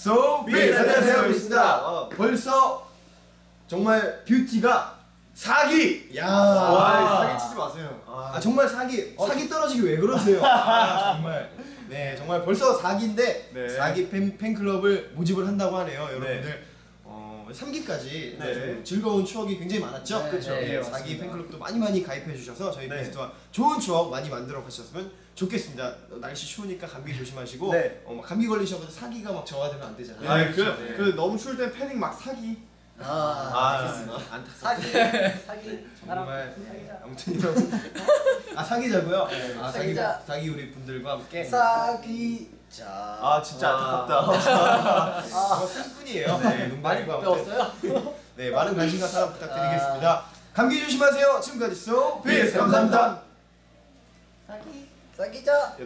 So BS, 안녕하세요, 비스입니다. 어. 벌써 정말 뷰티가 사기. 야. 와, 사기 치지 마세요. 아 정말 사기 사기 떨어지기 왜 그러세요? 아, 정말 네 정말 벌써 사기인데 네. 사기 팬 팬클럽을 모집을 한다고 하네요 여러분들 어 3기까지 네. 즐거운 추억이 굉장히 많았죠. 네, 그렇죠. 네, 네, 맞습니다. 사기 팬클럽도 많이 많이 가입해 주셔서 저희 네. 베스트와 좋은 추억 많이 만들어 가셨으면 좋겠습니다. 어, 날씨 추우니까 감기 조심하시고 네. 어, 막 감기 걸리셔서 사기가 막 저하되면 안 되잖아요. 아, 그, 네. 그 너무 추울 땐 패딩 막 사기. 아, 아, 알겠습니다. 안타깝습니다. 사기 사기 정말 사기자. 아무튼 여러분 아 사기자고요. 아 사기 사기자. 사기 우리 분들과 함께 사기자. 아, 진짜 아. 안타깝다. 아, 사기꾼이에요. 네, 많이 농담이고 아무튼. 배웠어요? 네, 많은 관심과 사랑 부탁드리겠습니다. 감기 조심하세요. 지금까지 소 BS 감사합니다. 사기 사기자.